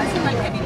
That's like